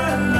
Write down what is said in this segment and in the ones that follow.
my life.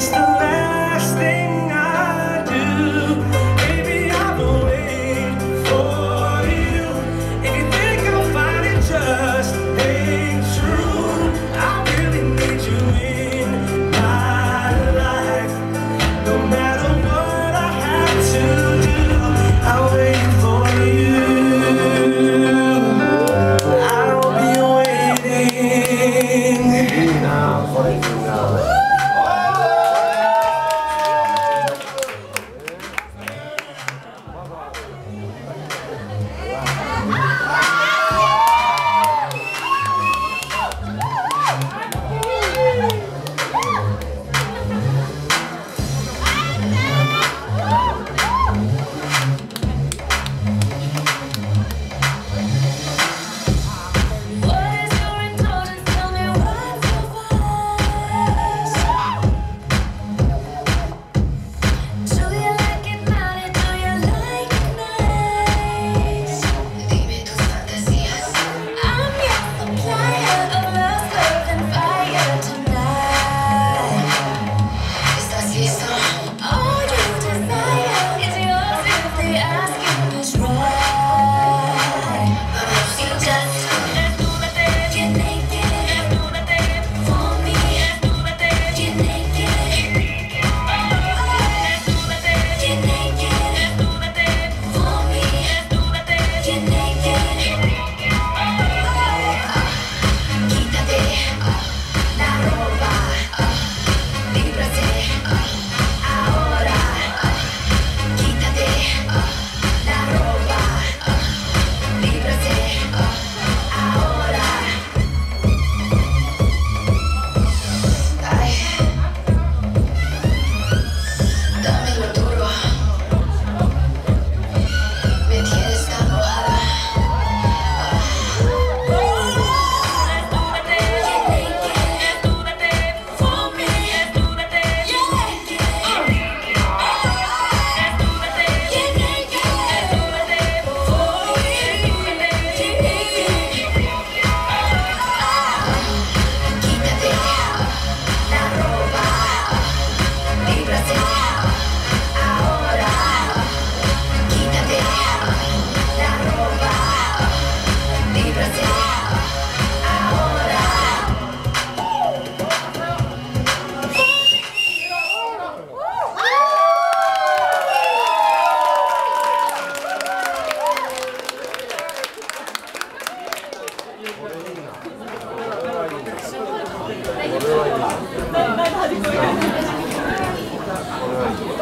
It's the last.